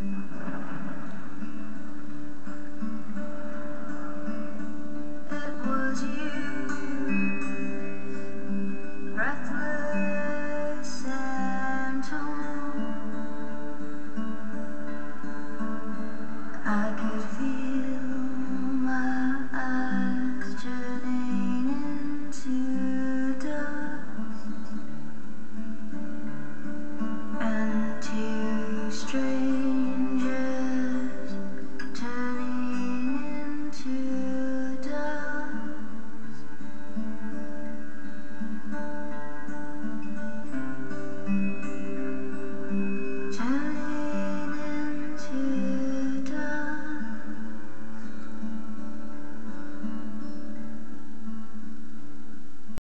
Yeah.